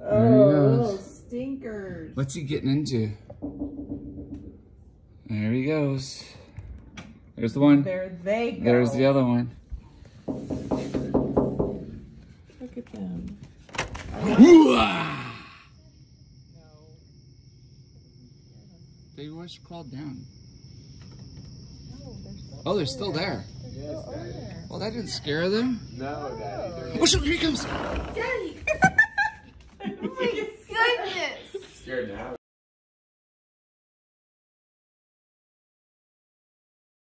Oh, he goes. stinkers. What's he getting into? There he goes. There's the one. There they go. There's the other one. Look at them. Hoo-ah! They was crawled down. Oh, they're still there. Yes, Daddy. Well, that didn't scare them. No, Daddy. They're Oh, shoot, here he comes. Daddy, scared now.